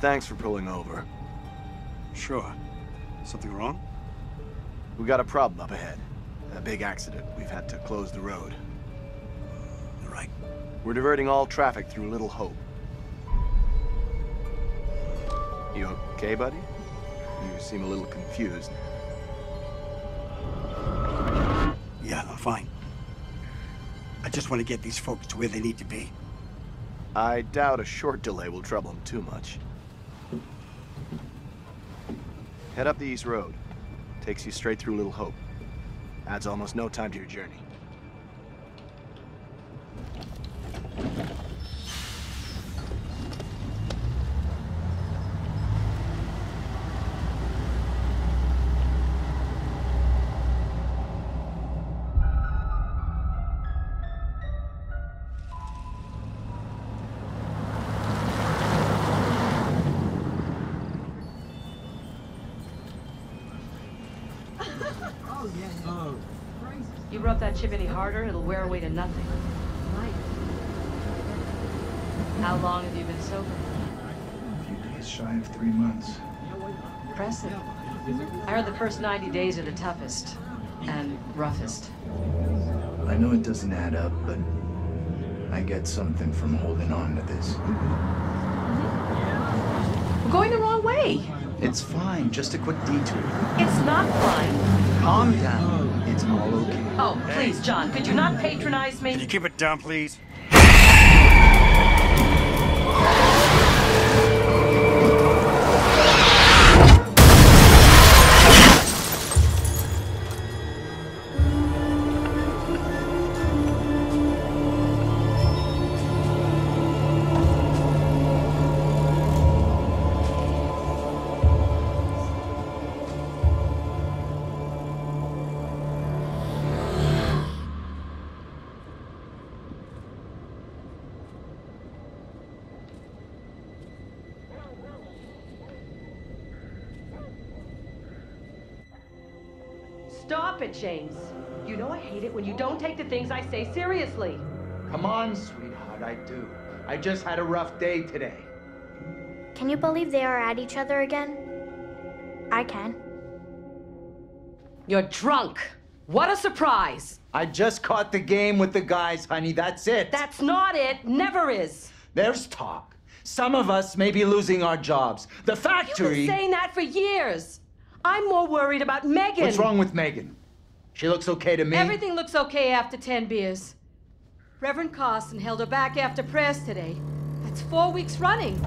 Thanks for pulling over. Sure. Something wrong? We got a problem up ahead. A big accident. We've had to close the road. You're right. We're diverting all traffic through Little Hope. You okay, buddy? You seem a little confused. Yeah, I'm fine. I just want to get these folks to where they need to be. I doubt a short delay will trouble them too much. Head up the East Road. Takes you straight through Little Hope. Adds almost no time to your journey. You rub that chip any harder, it'll wear away to nothing. How long have you been sober? A few days shy of three months. Impressive. I heard the first 90 days are the toughest and roughest. I know it doesn't add up, but I get something from holding on to this. We're going the wrong way. It's fine, just a quick detour. It's not fine. Calm down. It's all okay. Oh, please, John, could you not patronize Can you me? keep it down, please? Stop it, James. You know I hate it when you don't take the things I say seriously. Come on, sweetheart, I do. I just had a rough day today. Can you believe they are at each other again? I can. You're drunk. What a surprise. I just caught the game with the guys, honey. That's it. That's not it. Never is. There's talk. Some of us may be losing our jobs. The factory. You've been saying that for years. I'm more worried about Megan. What's wrong with Megan? She looks okay to me. Everything looks okay after 10 beers. Reverend Carson held her back after prayers today. That's four weeks running.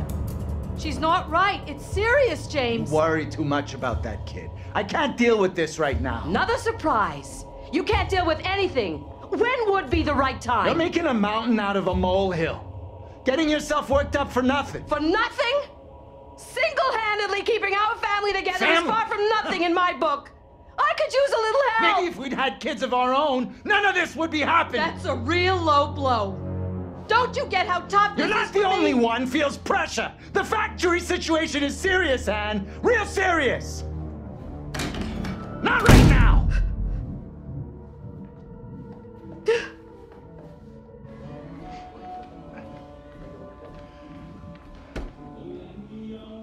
She's not right. It's serious, James. Worry too much about that kid. I can't deal with this right now. Another surprise. You can't deal with anything. When would be the right time? You're making a mountain out of a molehill. Getting yourself worked up for nothing. For nothing? Single-handedly keeping our family together Sam! is far from nothing in my book. I could use a little help. Maybe if we'd had kids of our own, none of this would be happening. That's a real low blow. Don't you get how tough You're this not the only me? one feels pressure. The factory situation is serious, Anne. Real serious. Not right now.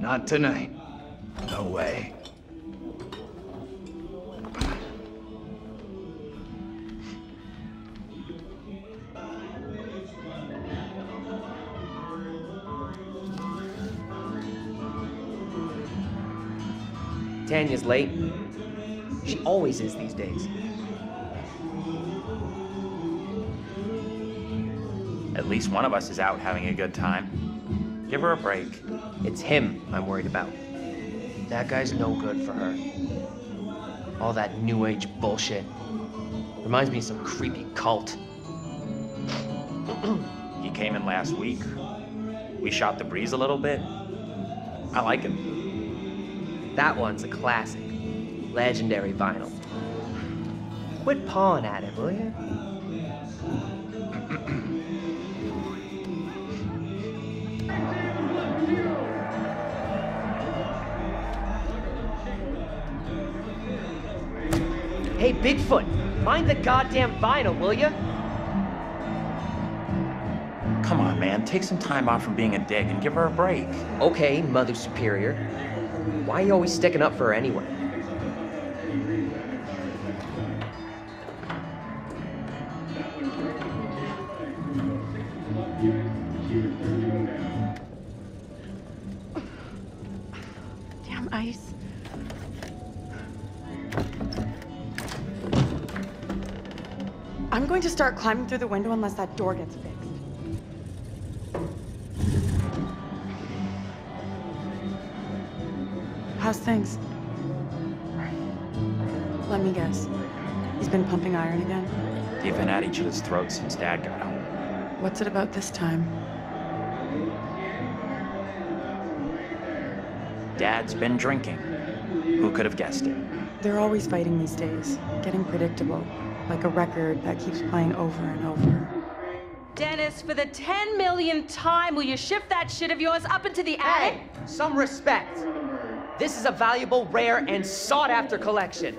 Not tonight. No way. Tanya's late. She always is these days. At least one of us is out having a good time. Give her a break. It's him I'm worried about. That guy's no good for her. All that new age bullshit. Reminds me of some creepy cult. He came in last week. We shot the breeze a little bit. I like him. That one's a classic. Legendary vinyl. Quit pawing at it, will you? Hey, Bigfoot, mind the goddamn vinyl, will you? Come on, on, man. Take some time off from being a dick and give her a break. Okay, Mother Superior. Why are you always sticking up for her anyway? Damn ice. I'm going to start climbing through the window unless that door gets fixed. How's things? Let me guess. He's been pumping iron again? They've been at each other's throats since Dad got home. What's it about this time? Dad's been drinking. Who could have guessed it? They're always fighting these days, getting predictable, like a record that keeps playing over and over. Dennis, for the 10 millionth time, will you shift that shit of yours up into the attic? Hey, some respect. This is a valuable, rare, and sought after collection.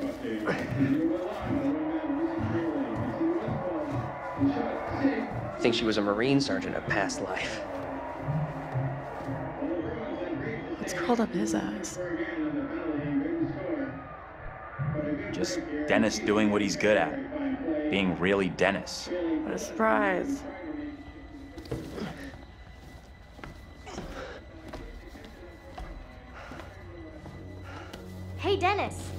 I think she was a Marine sergeant in a past life. It's crawled up his ass. Just Dennis doing what he's good at. Being really Dennis. What a surprise. Dennis.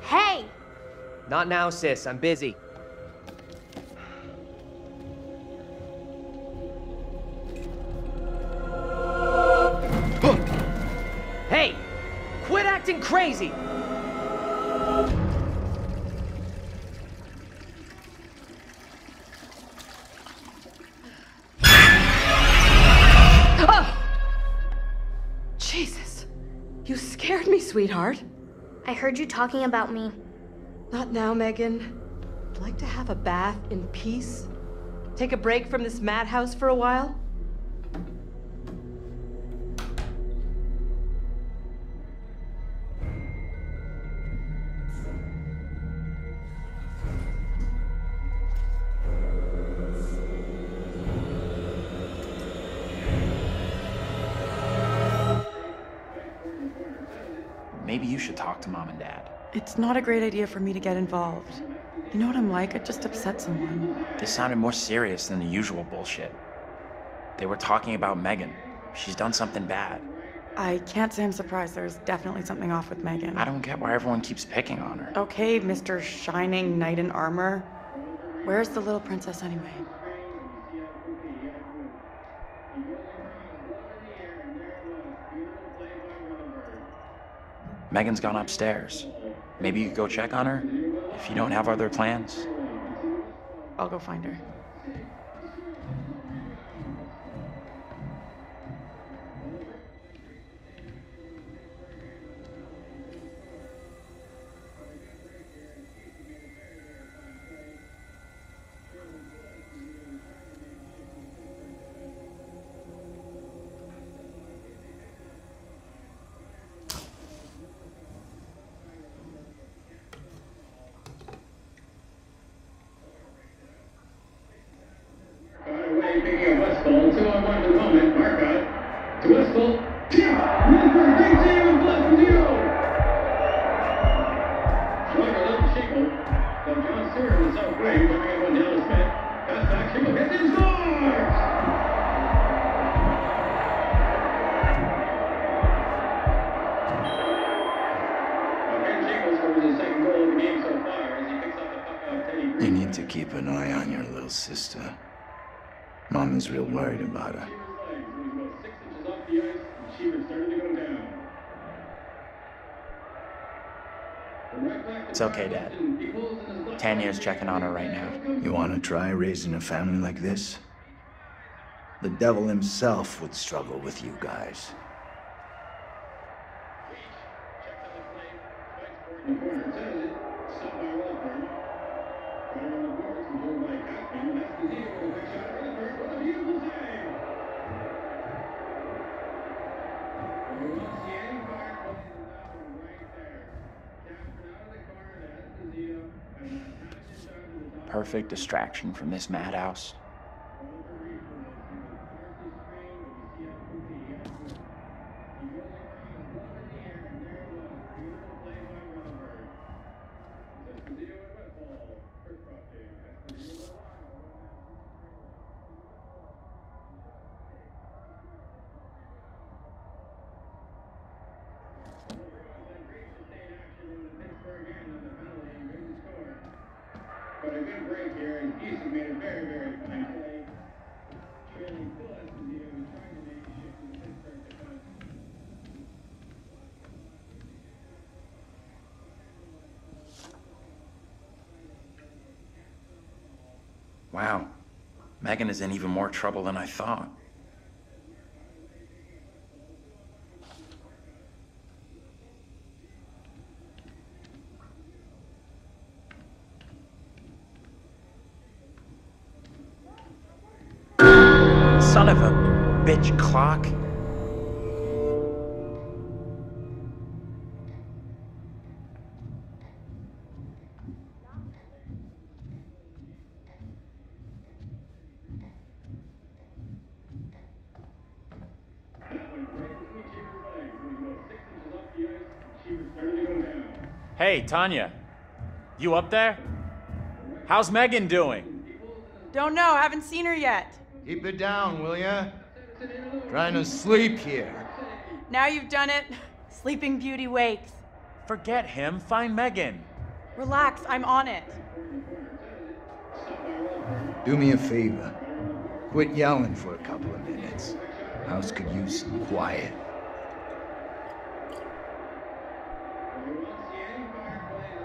Hey! Not now, sis. I'm busy. Sweetheart. I heard you talking about me. Not now, Megan. I'd like to have a bath in peace. Take a break from this madhouse for a while. Maybe you should talk to Mom and Dad. It's not a great idea for me to get involved. You know what I'm like? I just upset someone. This sounded more serious than the usual bullshit. They were talking about Megan. She's done something bad. I can't say I'm surprised. There's definitely something off with Megan. I don't get why everyone keeps picking on her. Okay, Mr. Shining Knight in Armor. Where's the little princess anyway? Megan's gone upstairs. Maybe you could go check on her if you don't have other plans. I'll go find her. Marcotte to Westfall. Yeah! Minford and from zero. Schwager left to Schinkle. From John Stewart in the south wing. Coming in one down to Smith. Pass back. Hits and scores! Now, Ben scores his second goal of the game so far as he picks up the puck off Teddy. You need to keep an eye on your little sister. Mom is real worried about her. To go down. It's okay, Dad. Years checking on her right now. You want to try raising a family like this? The devil himself would struggle with you guys. Perfect distraction from this madhouse? Here, and made a very, very fine. Trailing who's trying to make a shift in Pittsburgh defense. Wow. Megan is in even more trouble than I thought. Bitch clock. Hey, Tanya. You up there? How's Megan doing? Don't know, haven't seen her yet. Keep it down, will ya? Trying to sleep here. Now you've done it. Sleeping Beauty wakes. Forget him. Find Megan. Relax, I'm on it. Do me a favor. Quit yelling for a couple of minutes. House could use some quiet.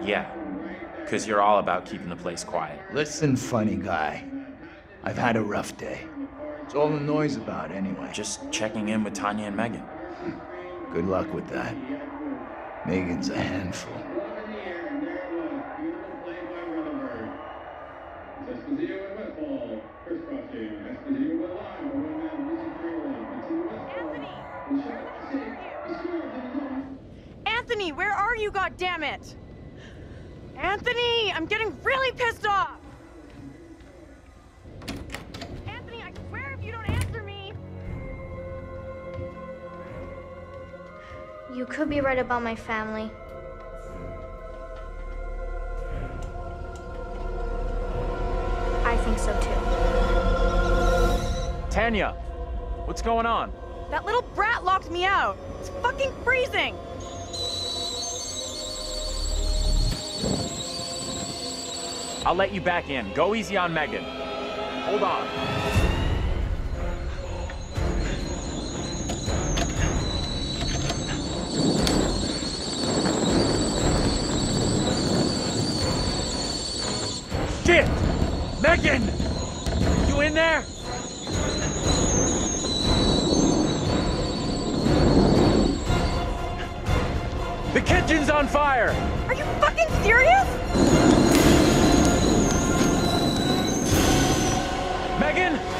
Yeah, because you're all about keeping the place quiet. Listen, funny guy. I've had a rough day. It's all the noise about, anyway. Just checking in with Tanya and Megan. Good luck with that. Megan's a handful. Esposito and Westfall. First crossing. Esposito went live. A one-man Lucy Freeland. Into Westfall. The shot. Save. He scored. Anthony, where are you, goddammit? Anthony, I'm getting really pissed You could be right about my family. I think so too. Tanya, what's going on? That little brat locked me out. It's fucking freezing. I'll let you back in. Go easy on Megan. Hold on. Megan! You in there? The kitchen's on fire! Are you fucking serious? Megan!